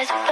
eyes